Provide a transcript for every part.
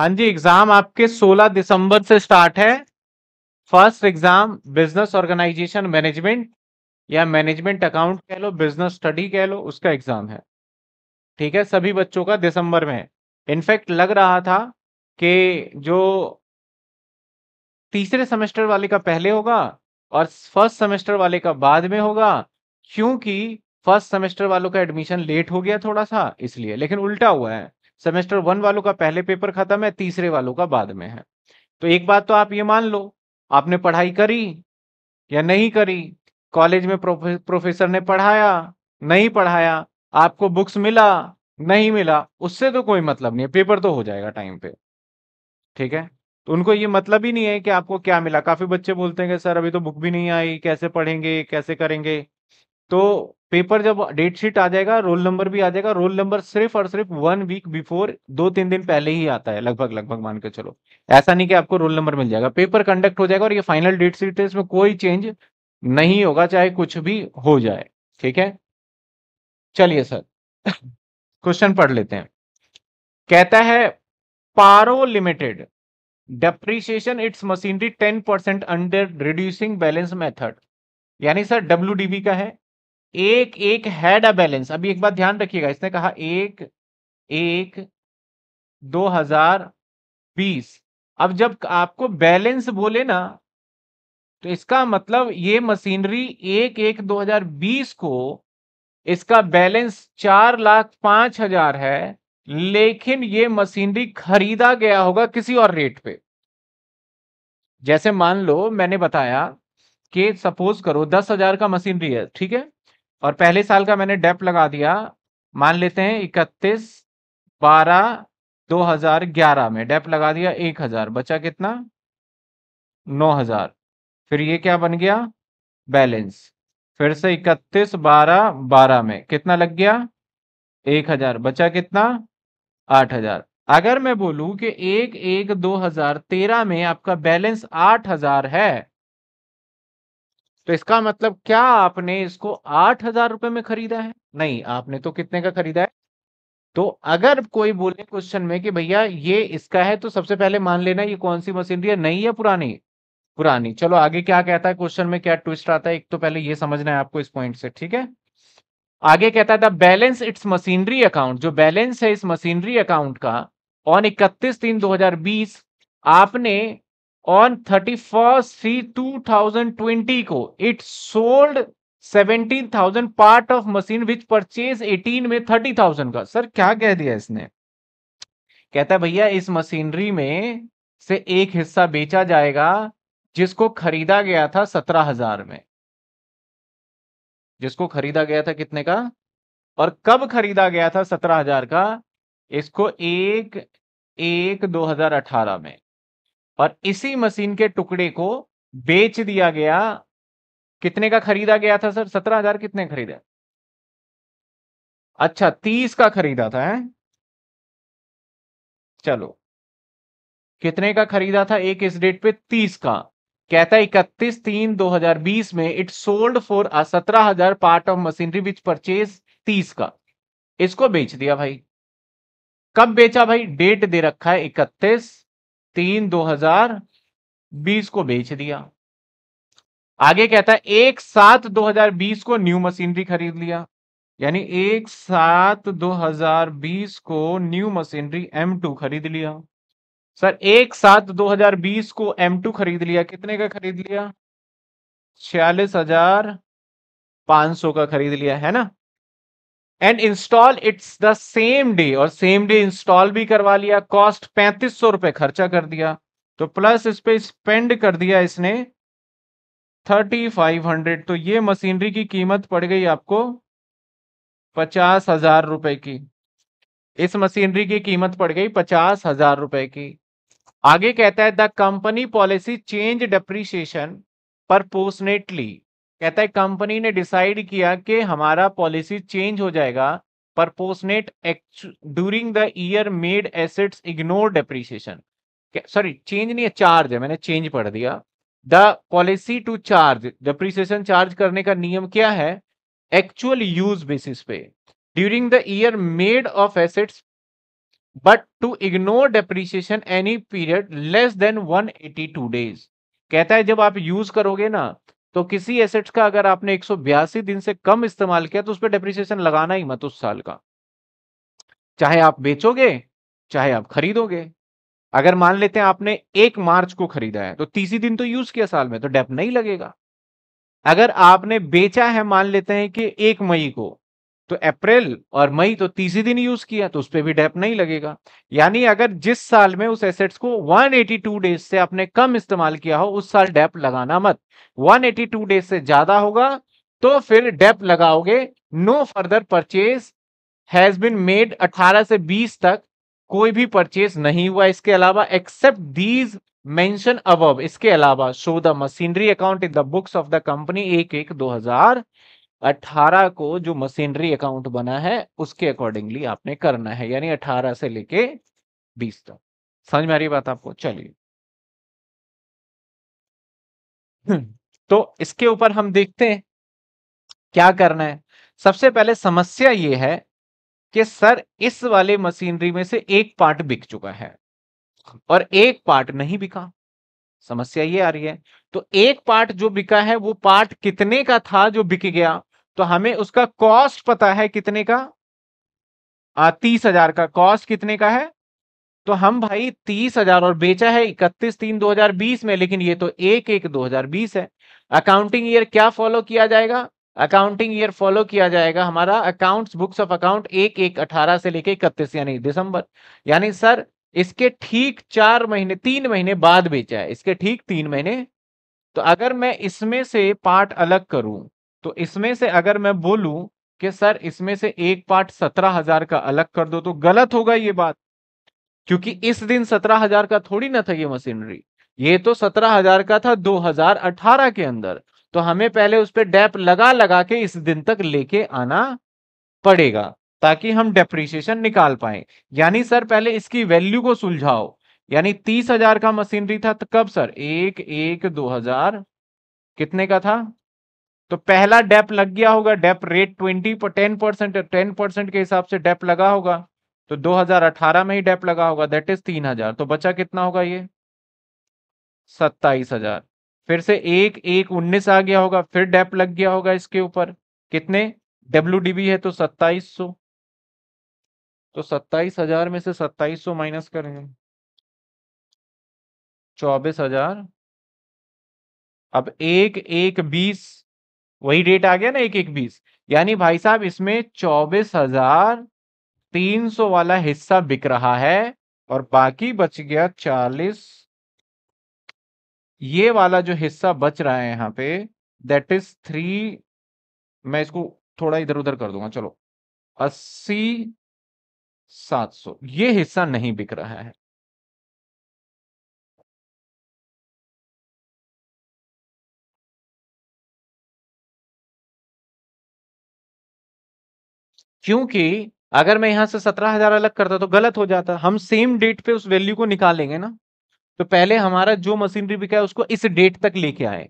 हाँ जी एग्ज़ाम आपके 16 दिसंबर से स्टार्ट है। First exam business organisation management या मैनेजमेंट अकाउंट कह लो बिज़नेस स्टडी कह लो, उसका एग्ज़ाम है। ठीक है, सभी बच्चों का दिसंबर में इनफैक्ट लग रहा था कि जो तीसरे सेमेस्टर वाले का पहले होगा और फ़र्स्ट सेमेस्टर वाले का बाद में होगा, क्योंकि फ़र्स्ट सेमेस्टर वालों का एडमिशन लेट हो गया थोड़ा सा, इसलिए। लेकिन उल्टा हुआ है। सेमेस्टर वन वालों का पहले पेपर खत्म है तीसरे वालों का बाद में है। तो एक बात तो आप ये मान लो आपने पढ़ाई करी या नहीं करी कॉलेज में प्रोफे, प्रोफेसर ने पढ़ाया नहीं पढ़ाया आपको बुक्स मिला नहीं मिला उससे तो कोई मतलब नहीं है पेपर तो हो जाएगा टाइम पे। ठीक है? तो उनको ये मतलब ही नहीं है कि आपको क्या मिला। काफ़ी बच्चे बोलते हैं कि सर अभी तो बुक भी नहीं आई कैसे पढ़ेंगे कैसे करेंगे? तो पेपर जब डेट शीट आ जाएगा रोल नंबर भी आ जाएगा रोल नंबर सिर्फ़ और सिर्फ़ वन वीक बिफोर दो तीन दिन पहले ही आता है, लगभग लगभग मान के चलो। ऐसा नहीं कि आपको रोल नंबर मिल जाएगा। पेपर कंडक्ट हो जाएगा और ये फाइनल डेट शीट है, इसमें कोई चेंज नहीं होगा, चाहे कुछ भी हो जाए। ठीक है? चलिए सर क्वेश्चन पढ़ लेते हैं। कहता है Paro limited depreciation its machinery ten percent under reducing balance method यानी सर डब्ल्यू का है एक एक हैड अ बैलेंस अभी एक बात ध्यान रखिएगा, इसने कहा एक एक, दो हज़ार बीस। अब जब आपको बैलेंस बोले ना तो इसका मतलब ये मशीनरी एक एक, दो हज़ार बीस को इसका बैलेंस चार लाख पाँच हज़ार है, लेकिन ये मशीनरी खरीदा गया होगा किसी और रेट पे। जैसे मान लो, मैंने बताया कि सपोज़ करो दस हज़ार का मशीनरी है, ठीक है? और पहले साल का मैंने डेप लगा दिया। मान लेते हैं इकतीस बारह दो हज़ार ग्यारह में डेप लगा दिया एक हज़ार, बचा कितना? नौ हज़ार। फिर ये क्या बन गया? बैलेंस। फिर से इकतीस बारह बारह में कितना लग गया? एक हज़ार, बचा कितना? आठ हज़ार। अगर मैं बोलूँ कि एक एक दो हज़ार तेरह में आपका बैलेंस आठ हज़ार है तो इसका मतलब क्या आपने इसको आठ हज़ार रुपए में खरीदा है? नहीं, आपने तो कितने का खरीदा है? तो अगर कोई बोले क्वेश्चन में कि भैया ये इसका है तो सबसे पहले मान लेना ये कौन सी मशीनरी है? नई या पुरानी? पुरानी। चलो आगे क्या कहता है क्वेश्चन में, क्या ट्विस्ट आता है? एक तो पहले ये समझना है आपको इस पॉइंट से, ठीक है? आगे कहता है the balance its machinery account. जो बैलेंस है इस मशीनरी अकाउंट का, ऑन इकतीस तीन 2020 आपने on thirty first C two thousand twenty को। It sold seventeen thousand part of machine which purchase eighteen में थर्टी थाउज़ेंड का। सर क्या कह दिया इसने? कहता है, भैया, इस मशीनरी में से एक हिस्सा बेचा जाएगा जिसको खरीदा गया था सत्रह हज़ार में। जिसको खरीदा गया था कितने का? और कब खरीदा गया था सत्रह हज़ार का? इसको एक एक दो हज़ार अठारह में। और इसी मशीन के टुकड़े को बेच दिया गया। कितने का खरीदा गया था सर? सत्रह हज़ार कितने खरीदा? अच्छा तीस का खरीदा था, है? चलो। कितने का खरीदा था? एक इस डेट पे तीस का। कहता है, इकतीस तीन दो हज़ार बीस में इट सोल्ड फॉर सत्रह हज़ार part of machinery which purchase तीस का। इसको बेच दिया भाई। कब बेचा भाई? डेट दे रखा है, इकतीस तीन दो हज़ार बीस को बेच दिया। आगे कहता है, एक सात दो हज़ार बीस को न्यू मशीनरी खरीद लिया। यानी एक सात दो हज़ार बीस को न्यू मशीनरी एम टू खरीद लिया। सर, एक सात दो हज़ार बीस को एम टू खरीद लिया। कितने का खरीद लिया? छियालीस हज़ार पाँच सौ का खरीद लिया, है ना? And install its the same day और सेम डे इंस्टॉल भी करवा लिया कॉस्ट पैंतीस सौ रुपए खर्चा कर दिया। तो प्लस इस पे स्पेंड कर दिया इसने थर्टी फाइव हंड्रेड। तो ये मशीनरी की कीमत पड़ गई आपको पचास हज़ार रुपए की। इस मशीनरी की कीमत पड़ गई पचास हज़ार रुपए की। आगे कहता है the company policy change depreciation proportionately कहता है, कंपनी ने डिसाइड किया कि हमारा पॉलिसी चेंज हो जाएगा proportionate during the year made assets ignore depreciation sorry, change नहीं है, चार्ज है, मैंने चेंज पढ़ दिया। The policy to charge depreciation charge करने का नियम क्या है? एक्चुअल यूज़ बेसिस पे, during the year made of assets, but to ignore depreciation any period less than 182 days. कहता है, जब आप यूज़ करोगे ना तो किसी एसेट्स का अगर आपने एक सौ बयासी दिन से कम इस्तेमाल किया तो उस पर डेप्रीसिएशन लगाना ही मत उस साल का। चाहे आप बेचोगे, चाहे आप खरीदोगे। अगर मान लेते हैं आपने एक मार्च को खरीदा है तो तीसरी दिन तो यूज़ किया साल में तो डेप नहीं लगेगा। अगर आपने बेचा है, मान लेते हैं कि एक मई को तो अप्रैल और मई तो तीसरी दिन यूज़ किया तो उस पर भी डेप नहीं लगेगा। यानी अगर जिस साल में उस एसेट्स को 182 डेज़ से आपने कम इस्तेमाल किया हो, उस साल डेप लगाना मत। 182 डेज़ से ज़्यादा होगा तो फिर डेप लगाओगे। No further purchase has been made 18 से 20 तक, कोई भी परचेज नहीं हुआ। इसके अलावा एक्सेप्ट दीज मेंशन अब इसके अलावा show the machinery account in the books of the company एक एक दो अठारह को जो मशीनरी अकाउंट बना है उसके अकॉर्डिंगली आपने करना है यानी अठारह से लेके बीस तक। समझ में आ रही बात आपको? चलिए। हम्म, तो इसके ऊपर हम देखते हैं क्या करना है। सबसे पहले समस्या ये है कि सर इस वाले मशीनरी में से एक पार्ट बिक चुका है और एक पार्ट नहीं बिका। समस्या ये आ रही है। तो एक पार्ट जो बिका है वो पार्ट कितने का था जो बिक गया? तो हमें उसका कॉस्ट पता है कितने का? तीस हज़ार का। कॉस्ट कितने का है? तो हम भाई तीस हज़ार और बेचा है इकतीस तीन दो हज़ार बीस में, लेकिन ये तो एक एक दो हज़ार बीस है। अकाउंटिंग ईयर क्या फॉलो किया जाएगा? अकाउंटिंग ईयर फॉलो किया जाएगा हमारा अकाउंट्स बुक्स ऑफ़ अकाउंट एक एक अठारह से लेके इकतीस, यानी दिसंबर। यानी सर, इसके ठीक चार महीने, तीन महीने बाद बेचा है। इसके ठीक तीन महीने। तो अगर मैं इसमें से पार्ट अलग करूँ तो इसमें से अगर मैं बोलूँ कि, सर, इसमें से एक पार्ट सत्रह हज़ार का अलग कर दो तो गलत होगा ये बात। क्योंकि इस दिन सत्रह हज़ार का थोड़ी ना था ये मशीनरी। ये तो सत्रह हज़ार का था दो हज़ार अठारह के अंदर। तो हमें पहले उस पर डेप लगा लगा के इस दिन तक लेके आना पड़ेगा, ताकि हम डेप्रीशिएशन निकाल पाए। यानी, सर, पहले इसकी वैल्यू को सुलझाओ। यानी, तीस हज़ार का मशीनरी था तो कब, सर? एक एक, दो हज़ार। कितने का था? तो पहला डेप लग गया होगा dep rate twenty ten percent ten percent के हिसाब से डेप लगा होगा तो 2018 में ही डेप लगा होगा दैट इज़ तीन हज़ार तो बचा कितना होगा ये? सत्ताईस हज़ार। फिर से एक एक, उन्नीस आ गया होगा, फिर डेप लग गया होगा इसके ऊपर। कितने? डब्ल्यूडीबी है तो सत्ताईस सो। तो सत्ताईस हज़ार में से सत्ताईस सो माइनस करेंगे। चौबीस हज़ार। अब एक एक, बीस वही डेट आ गया ना एक एक बीस। यानी भाई साहब, इसमें चौबीस हज़ार तीन सौ वाला हिस्सा बिक रहा है और बाकी बच गया चालीस। ये वाला जो हिस्सा बच रहा है यहाँ पे दैट इज़ थ्री मैं इसको थोड़ा इधर उधर कर दूँगा, चलो, अस्सी सात सौ। ये हिस्सा नहीं बिक रहा है। क्योंकि अगर मैं यहाँ से सत्रह हज़ार अलग करता तो गलत हो जाता। हम सेम डेट पे उस वैल्यू को निकालेंगे ना। तो पहले हमारा जो मशीनरी बिका है, उसको इस डेट तक लेके आए।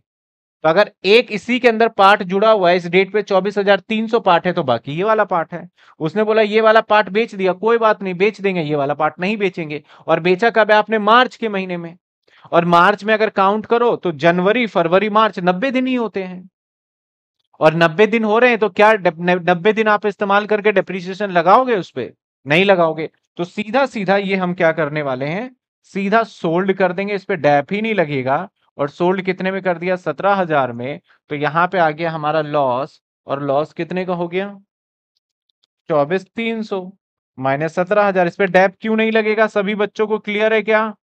तो अगर एक इसी के अंदर पार्ट जुड़ा हुआ है, इस डेट पे चौबीस हज़ार तीन सौ पार्ट है तो बाकी ये वाला पार्ट है। उसने बोला, ये वाला पार्ट बेच दिया, कोई बात नहीं, बेच देंगे, ये वाला पार्ट नहीं बेचेंगे। और बेचा कब है आपने मार्च के महीने में। और मार्च में अगर काउंट करो तो जनवरी, फरवरी, मार्च नब्बे दिन ही होते हैं। और नब्बे दिन हो रहे हैं तो क्या नब्बे दिन आप इस्तेमाल करके डेप्रिसिएशन लगाओगे उस पर नहीं लगाओगे। तो सीधा सीधा ये हम क्या करने वाले हैं? सीधा सोल्ड कर देंगे, इस पर डैप ही नहीं लगेगा। और सोल्ड कितने में कर दिया? सत्रह हज़ार में। तो यहाँ पे आ गया हमारा लॉस और लॉस कितने का हो गया? चौबीस तीन सौ। माइनस सत्रह हज़ार। इस पर डैप क्यों नहीं लगेगा? सभी बच्चों को क्लियर है क्या?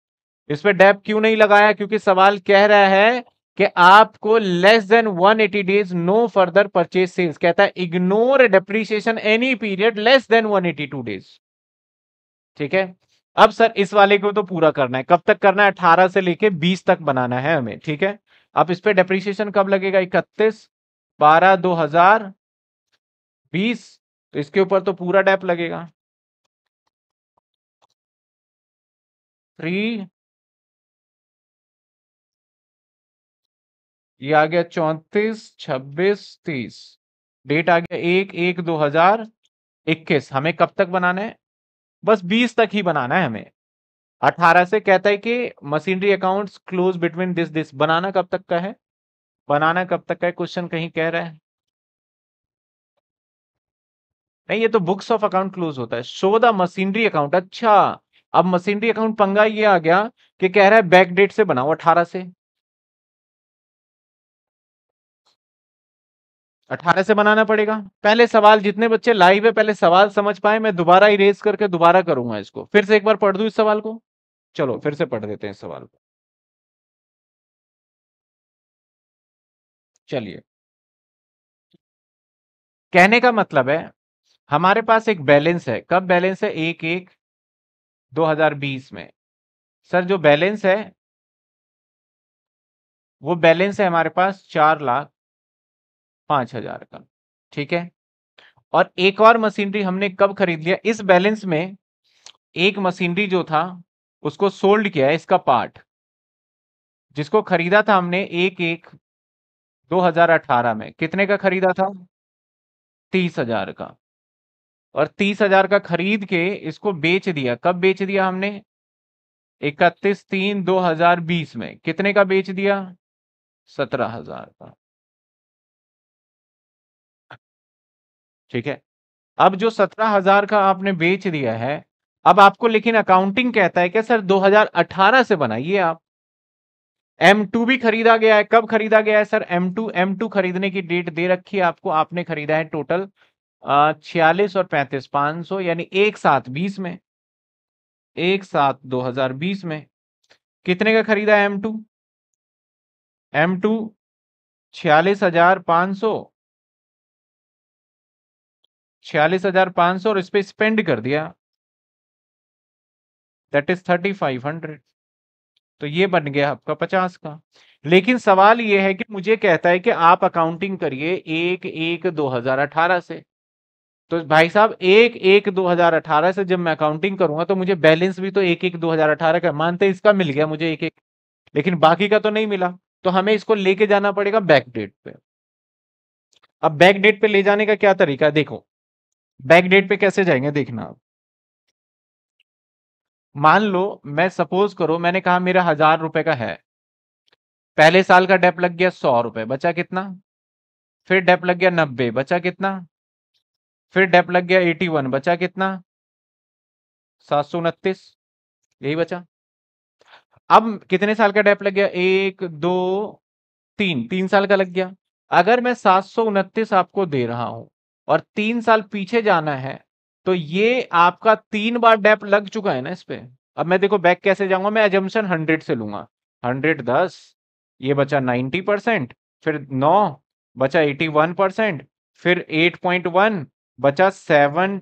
इस पर डैप क्यों नहीं लगाया? क्योंकि सवाल कह रहा है कि आपको less than 180 days no further purchase sales कहता है ignore depreciation any period less than 182 days ठीक है? अब सर, इस वाले को तो पूरा करना है। कब तक करना है? 18 से लेके 20 तक बनाना है हमें। ठीक है? अब इस पे डेप्रीशिएशन कब लगेगा? इकतीस, बारह, दो हज़ार, बीस। तो इसके ऊपर तो पूरा डेप लगेगा। थ्री ये आ गया चौतीस, छब्बीस, तीस। डेट आ गया एक एक, दो हज़ार इक्कीस। हमें कब तक बनाना है? बस बीस तक ही बनाना है हमें। अठारह से कहता है कि machinery accounts close between this this. बनाना कब तक का है? बनाना कब तक का है? क्वेश्चन कहीं कह रहा है। नहीं, ये तो बुक्स ऑफ़ अकाउंट क्लोज होता है। Show the machinery account. अच्छा अब मशीनरी अकाउंट पंगा ये आ गया कि कह रहा है बैक डेट से बनाओ अठारह से। अठारह से बनाना पड़ेगा। पहले सवाल, जितने बच्चे लाइव है, पहले सवाल समझ पाए, मैं दोबारा इरेज करके दोबारा करूँगा इसको। फिर से एक बार पढ़ दू इस सवाल को? चलो, फिर से पढ़ देते हैं सवाल को। चलिए। कहने का मतलब है, हमारे पास एक बैलेंस है। कब बैलेंस है? एक एक 2020 में। सर, जो बैलेंस है, वो बैलेंस है हमारे पास चार लाख पाँच हज़ार का, ठीक है? और एक और मशीनरी हमने कब खरीद लिया? इस बैलेंस में एक मशीनरी जो था, उसको सोल्ड किया है, इसका पार्ट। जिसको खरीदा था हमने एक एक 2018 में। कितने का खरीदा था? तीस हज़ार का। और तीस हज़ार का खरीद के इसको बेच दिया। कब बेच दिया हमने? इकतीस तीन दो हज़ार बीस में। कितने का बेच दिया? सत्रह हज़ार का। ठीक है? अब जो सत्रह हज़ार का आपने बेच दिया है, अब आपको लेकिन अकाउंटिंग कहता है कि सर 2018 से बनाइए आप। M2 भी खरीदा गया है। कब खरीदा गया है सर? M2 M2 खरीदने की डेट दे रखी है आपको। आपने खरीदा है टोटल छियालीस और पैंतीस, पाँच यानी एक साथ बीस में। एक साथ दो हज़ार बीस में। कितने का खरीदा है M2 M2 छियालीस हज़ार पाँच सौ। छियालीस हज़ार पाँच सौ और इस पे स्पेंड कर दिया। That is thirty five hundred तो ये बन गया आपका पचास का। लेकिन सवाल ये है कि मुझे कहता है कि आप अकाउंटिंग करिए एक एक दो हज़ार अठारह से। तो भाई साहब, एक एक दो हज़ार अठारह से जब मैं अकाउंटिंग करूँगा तो मुझे बैलेंस भी तो एक एक दो हज़ार अठारह का मानते इसका मिल गया मुझे एक एक। लेकिन बाकी का तो नहीं मिला। तो हमें इसको लेके जाना पड़ेगा बैक डेट पे। अब बैक डेट पे ले जाने का क्या तरीका देखो बैक डेट पे कैसे जाएँगे देखना आप। मान लो, मैं सपोज़ करो, मैंने कहा मेरा हज़ार रुपए का है। पहले साल का डेप लग गया सौ रुपए, बचा कितना? फिर डेप लग गया नब्बे, बचा कितना? फिर डेप लग गया एटी वन बचा कितना? सात सौ उनतीस, यही बचा। अब कितने साल का डेप लग गया? एक, दो, तीन तीन साल का लग गया। अगर मैं सात सौ उनतीस आपको दे रहा हूँ और तीन साल पीछे जाना है तो ये आपका तीन बार डेप लग चुका है ना इस पे। अब मैं देखो बैक कैसे जाऊँगा, मैं एजम्पन हंड्रेड से लूँगा। हंड्रेड दस, ये बचा नाइन्टी परसेंट फिर नौ बचा एटी वन परसेंट फिर एट पॉइंट वन बचा seven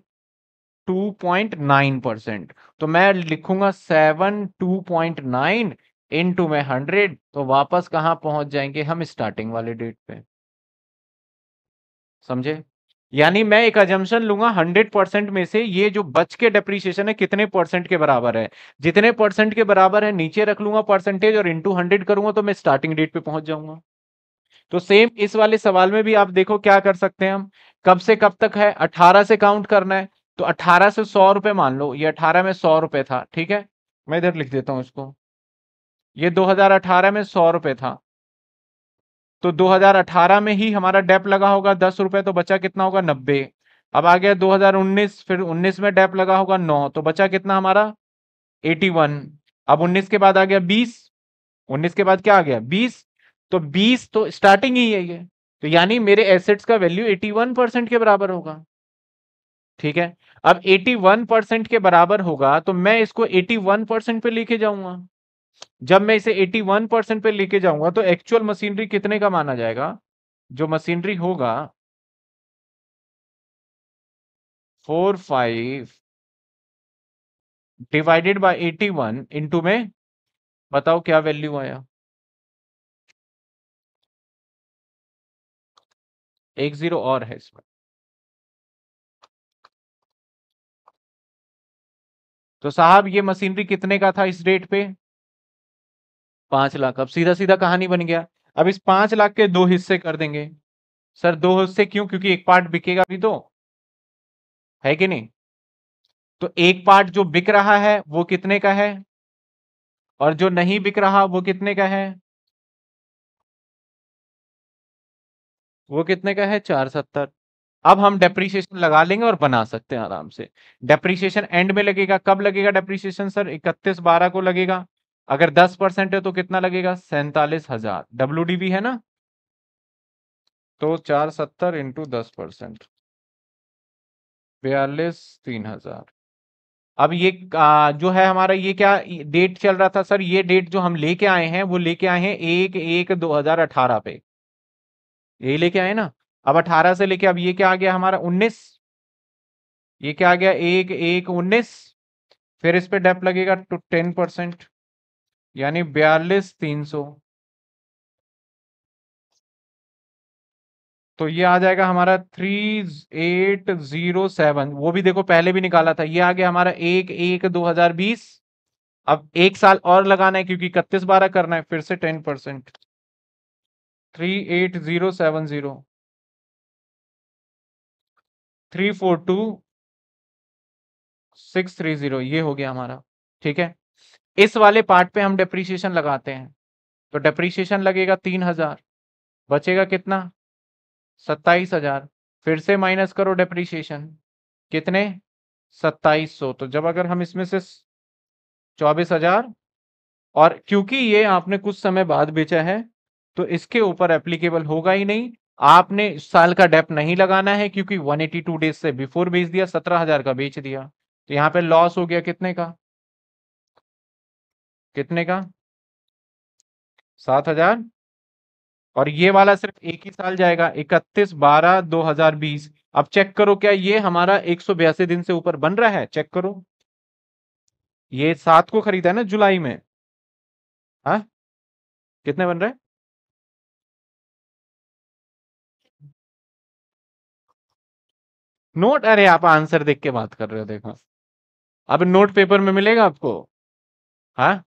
two point nine percent तो मैं लिखूँगा seven two point nine into में हंड्रेड तो वापस कहाँ पहुँच जाएँगे हम स्टार्टिंग वाले डेट पे। समझे? यानी मैं एक अजम्पन लूँगा हंड्रेड परसेंट में से ये जो बच के डेप्रीशिएशन है, कितने परसेंट के बराबर है? जितने परसेंट के बराबर है, नीचे रख लूँगा परसेंटेज और इंटू हंड्रेड करूँगा तो मैं स्टार्टिंग डेट पे पहुँच जाऊँगा। तो सेम इस वाले सवाल में भी आप देखो क्या कर सकते हैं हम। कब से कब तक है? अठारह से काउंट करना है। तो अठारह से सौ रुपए मान लो, ये अठारह में सौ रुपए था, ठीक है? मैं इधर लिख देता हूँ इसको। ये 2018 में सौ रुपए था। तो 2018 में ही हमारा डेप लगा होगा दस रुपए तो बचा कितना होगा नब्बे। अब आ गया 2019 फिर 19 में डेप लगा होगा नौ तो बचा कितना हमारा? 81 अब 19 के बाद आ गया 20 19 के बाद क्या आ गया? 20 तो 20 तो स्टार्टिंग ही है ये। तो यानी मेरे एसेट्स का वैल्यू 81 परसेंट के बराबर होगा। ठीक है? अब 81 परसेंट के बराबर होगा तो मैं इसको 81 परसेंट पे लेके जाऊँगा। जब मैं इसे 81 परसेंट पे लेके जाऊँगा तो एक्चुअल मशीनरी कितने का माना जाएगा? जो मशीनरी होगा four five divided by 81 into में, बताओ क्या वैल्यू आया एक ज़ीरो और है इसमें। तो साहब, ये मशीनरी कितने का था इस रेट पे? पाँच लाख। अब सीधा सीधा कहानी बन गया। अब इस पाँच लाख के दो हिस्से कर देंगे। सर, दो हिस्से क्यों? क्योंकि एक पार्ट बिकेगा भी तो। है कि नहीं? तो एक पार्ट जो बिक रहा है, वो कितने का है? और जो नहीं बिक रहा, वो कितने का है? वो कितने का है? चार सत्तर। अब हम डेप्रीशिएशन लगा लेंगे और बना सकते हैं आराम से। डेप्रीशिएशन एंड में लगेगा। कब लगेगा डेप्रीशिएशन सर? इकतीस बारह को लगेगा। अगर दस परसेंट है तो कितना लगेगा? सैतालीस हज़ार। डब्ल्यू है ना? तो चार सत्तर इंटू दस परसेंट। बयालीस तीन हज़ार। अब ये आ, जो है हमारा ये क्या डेट चल रहा था सर? ये डेट जो हम लेके आए हैं वो लेके आए हैं एक एक दो हज़ार अठारह पे। यही लेके आए ना? अब अठारह से लेके अब ये क्या आ गया हमारा? उन्नीस। ये क्या आ गया? एक एक उन्नीस। फिर इस पे डेप लगेगा टू टेन परसेंट। यानी बयालीस तीन सौ। तो ये आ जाएगा हमारा थ्री एट ज़ीरो सेवन वो भी देखो पहले भी निकाला था। ये आ गया हमारा एक एक दो हज़ार बीस। अब एक साल और लगाना है क्योंकि इकतीस बारह करना है, फिर से ten percent. Three eight zero seven zero three four two six three zero ये हो गया हमारा। ठीक है? इस वाले पार्ट पे हम डेप्रीशिएशन लगाते हैं। तो डेप्रीशिएशन लगेगा तीन हज़ार, बचेगा कितना? सत्ताईस हज़ार। फिर से माइनस करो डेप्रीशिएशन कितने? सत्ताईस सौ। तो जब अगर हम इसमें से चौबीस हज़ार, और क्योंकि ये आपने कुछ समय बाद बेचा है तो इसके ऊपर एप्लीकेबल होगा ही नहीं। आपने साल का डेप नहीं लगाना है, क्योंकि 182 डेज़ से बिफोर बेच दिया, सत्रह हज़ार का बेच दिया। तो यहाँ पे लॉस हो गया कितने का? कितने का? सात हज़ार? और ये वाला सिर्फ़ एक ही साल जाएगा, इकतीस बारह दो हज़ार बीस। अब चेक करो क्या ये हमारा एक सौ बयासी दिन से ऊपर बन रहा है? चेक करो। ये सात को खरीदा है ना जुलाई में। हा? कितने बन रहे नोट? अरे आप आंसर देख के बात कर रहे हो, देखो। अब नोट पेपर में मिलेगा आपको। हाँ?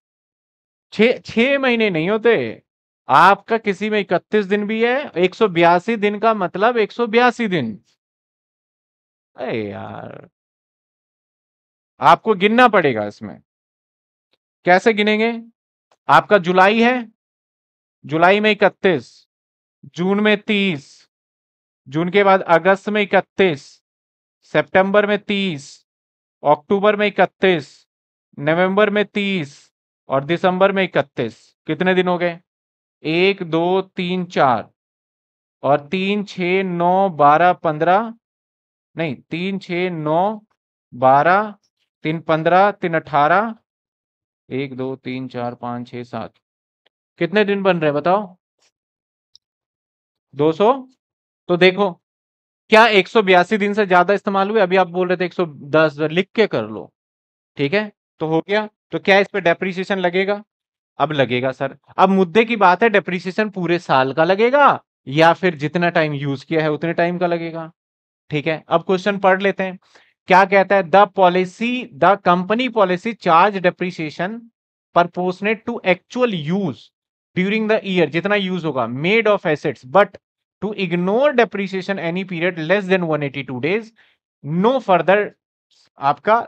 छ महीने नहीं होते। आपका किसी में इकतीस दिन भी है, एक सौ बयासी दिन का मतलब एक सौ बयासी दिन। अरे यार। आपको गिनना पड़ेगा इसमें। कैसे गिनेंगे? आपका जुलाई है? जुलाई में इकतीस, जून में तीस, जून के बाद अगस्त में इकतीस, सितंबर में तीस, अक्टूबर में इकतीस, नवंबर में तीस और दिसंबर में इकतीस, कितने दिन हो गए? एक, दो, तीन, चार। और तीन छ नौ, बारह, पंद्रह, नहीं, तीन छ नौ, बारह, तीन, पंद्रह, तीन, अठारह, एक, दो, तीन, चार, पाँच छ सात। कितने दिन बन रहे बताओ? दो सौ? तो देखो, क्या एक सौ बयासी दिन से ज़्यादा इस्तेमाल हुए? अभी आप बोल रहे थे 110 लिख के कर लो। ठीक है? तो हो गया। तो क्या इस पर डेप्रीसिएशन लगेगा? अब लगेगा सर अब मुद्दे की बात है डेप्रीसिएशन पूरे साल का लगेगा या फिर जितना टाइम यूज़ किया है उतने टाइम का लगेगा? ठीक है, अब क्वेश्चन पढ़ लेते हैं। क्या कहता है the policy the company policy charge depreciation proportionate to actual use during the year जितना यूज़ होगा made of assets but to ignore depreciation any period less than 182 days no further आपका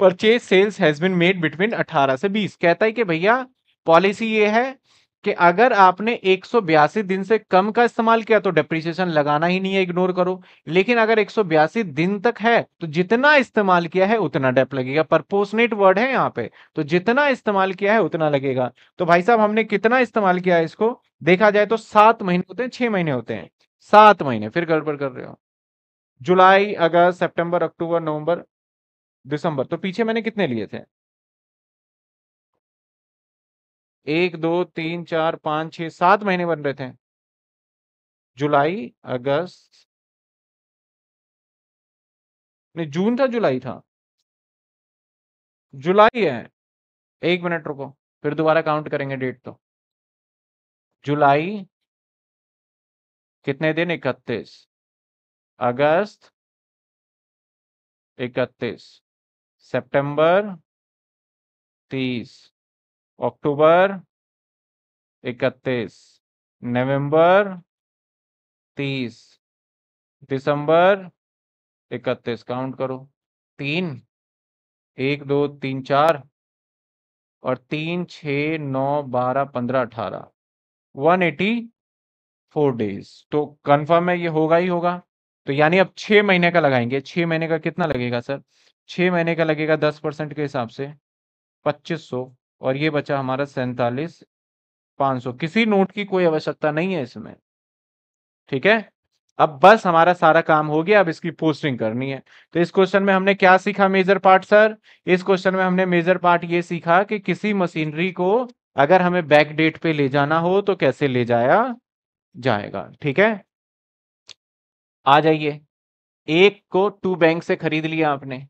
purchase sales has been made between 18 से 20 कहता है कि भैया policy ये है कि अगर आपने एक सौ बयासी दिन से कम का इस्तेमाल किया तो डेप्रिसिएशन लगाना ही नहीं है इग्नोर करो। लेकिन अगर एक सौ बयासी दिन तक है तो जितना इस्तेमाल किया है, उतना डेप लगेगा। परपोसनेट वर्ड है यहाँ पे। तो जितना इस्तेमाल किया है, उतना लगेगा। तो भाई साहब, हमने कितना इस्तेमाल किया है इसको? देखा जाए तो सात महीने होते हैं, छह महीने होते हैं। सात महीने, फिर गड़बड़ कर रहे हो। जुलाई, अगस्त, सितंबर, अक्टूबर, नवंबर दिसंबर। तो पीछे मैंने कितने लिए थे? एक, दो, तीन, चार, पाँच, छह, सात महीने बन रहे थे। जुलाई, अगस्त नहीं, जून था, जुलाई था। जुलाई है। एक मिनट रुको, फिर दोबारा काउंट करेंगे डेट तो। जुलाई कितने दिन? इकतीस। अगस्त इकतीस। सितंबर तीस। अक्टूबर इकतीस। नवंबर तीस। दिसंबर इकतीस। काउंट करो। तीन। एक, दो, तीन, चार। और तीन छ नौ, बारह, पंद्रह, अठारह। One eighty four days. तो कंफर्म है, ये होगा ही होगा। तो यानी अब छह महीने का लगाएँगे। छह महीने का कितना लगेगा सर? छह महीने का लगेगा दस परसेंट के हिसाब से। पच्चीस सौ और ये बचा हमारा सैतालीस पाँच सौ। किसी नोट की कोई आवश्यकता नहीं है इसमें। ठीक है? अब बस हमारा सारा काम हो गया, अब इसकी पोस्टिंग करनी है। तो इस क्वेश्चन में हमने क्या सीखा मेजर पार्ट, सर? इस क्वेश्चन में हमने मेजर पार्ट ये सीखा कि किसी मशीनरी को अगर हमें बैक डेट पे ले जाना हो तो कैसे ले जाया जाएगा? ठीक है? आ जाइए। एक को टू बैंक से खरीद लिया आपने।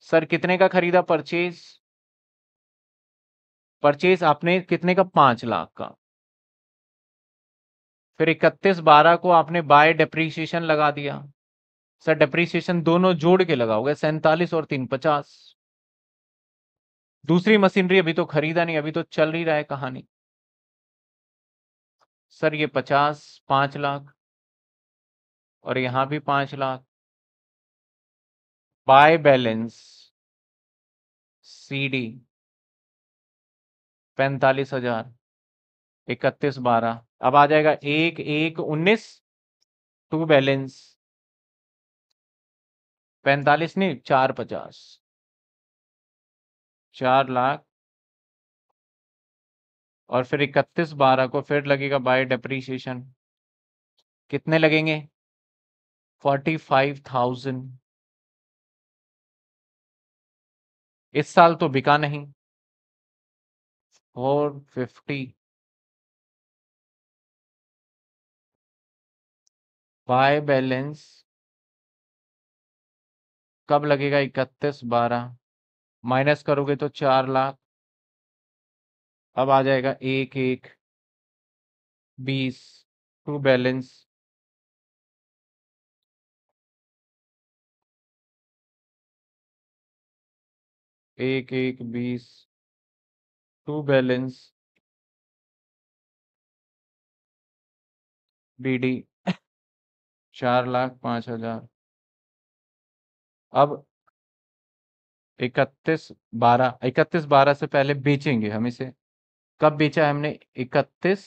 सर, कितने का खरीदा परचेज परचेज आपने कितने का? पाँच लाख का। फिर इकतीस बारह को आपने बाय डेप्रीसिएशन लगा दिया। सर डेप्रीसिएशन दोनों जोड़ के लगाओगे, सैंतालीस और तीन पचास। दूसरी मशीनरी अभी तो खरीदा नहीं, अभी तो चल रही रहा है कहानी। सर, ये पचास, पाँच लाख। और यहाँ भी पाँच लाख। बाय बैलेंस सीडी पैंतालीस हज़ार, इकतीस बारह। अब आ जाएगा एक एक, उन्नीस, टू बैलेंस। पैंतालीस नहीं, चार पचास। चार लाख। और फिर इकतीस बारह को फिर लगेगा बाय डेप्रीशिएशन कितने लगेंगे? फोर्टी फाइव थाउज़ेंड इस साल तो बिका नहीं। Four fifty by balance. कब लगेगा इकतीस बारह? माइनस करोगे तो चार लाख। अब आ जाएगा एक एक। बीस। To balance. एक एक, बीस, टू बैलेंस, बीडी, चार लाख पाँच हज़ार। अब इकतीस बारह इकतीस बारह से पहले बेचेंगे हम इसे। कब बेचा है हमने? इकतीस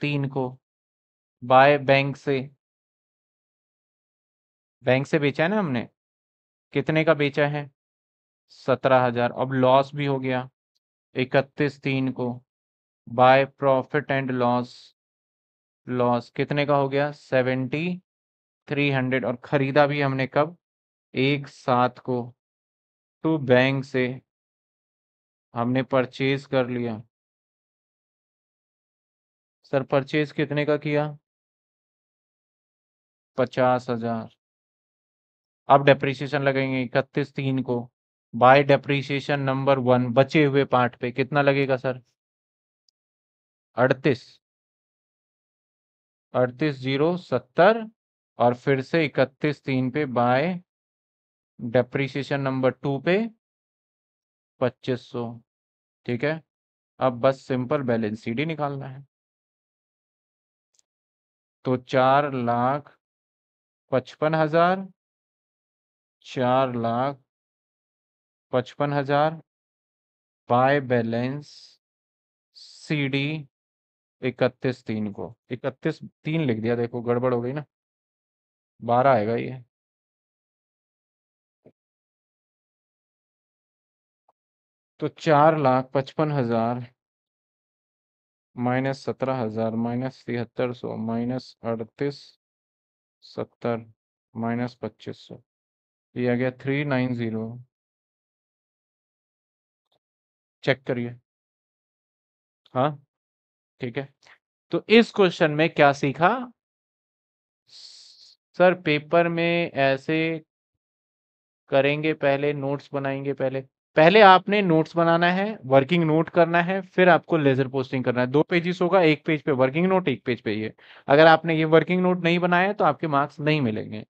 तीन को। बाय बैंक से। बैंक से बेचा है ना हमने? कितने का बेचा है? सत्रह हज़ार। अब लॉस भी हो गया। इकतीस तीन को। By profit and loss loss कितने का हो गया? सेवेंटी थ्री हंड्रेड और खरीदा भी हमने कब? एक सात को। टू बैंक से। हमने परचेज कर लिया। सर परचेज कितने का किया? पचास हज़ार। अब डेप्रिसिएशन लगेंगे इकतीस तीन को। बाय डेप्रिसिएशन नंबर वन बचे हुए पार्ट पे कितना लगेगा, सर? अड़तीस। अड़तीस ज़ीरो सत्तर और फिर से इकतीस तीन पे बाय डेप्रीसिएशन नंबर टू पे पच्चीस सौ। ठीक है? अब बस सिंपल बैलेंस सीडी निकालना है। तो चार लाख पचपन हज़ार, चार लाख पचपन हज़ार, बाय बैलेंस सीडी इकतीस तीन को। इकतीस तीन लिख दिया, देखो गड़बड़ हो गई ना। बारह आएगा ये। तो चार लाख पचपन हज़ार माइनस सत्रह हज़ार, माइनस तिहत्तर सौ, माइनस अड़तीस, सत्तर, माइनस पच्चीस सौ। ये आ गया थ्री नाइन ज़ीरो। चेक करिए। हाँ ठीक है। तो इस क्वेश्चन में क्या सीखा? सर, पेपर में ऐसे करेंगे पहले, नोट्स बनाएँगे पहले। पहले आपने नोट्स बनाना है, वर्किंग नोट करना है, फिर आपको लेजर पोस्टिंग करना है। दो पेजेस होगा, एक पेज पे वर्किंग नोट, एक पेज पे ये। अगर आपने ये वर्किंग नोट नहीं बनाया तो आपके मार्क्स नहीं मिलेंगे।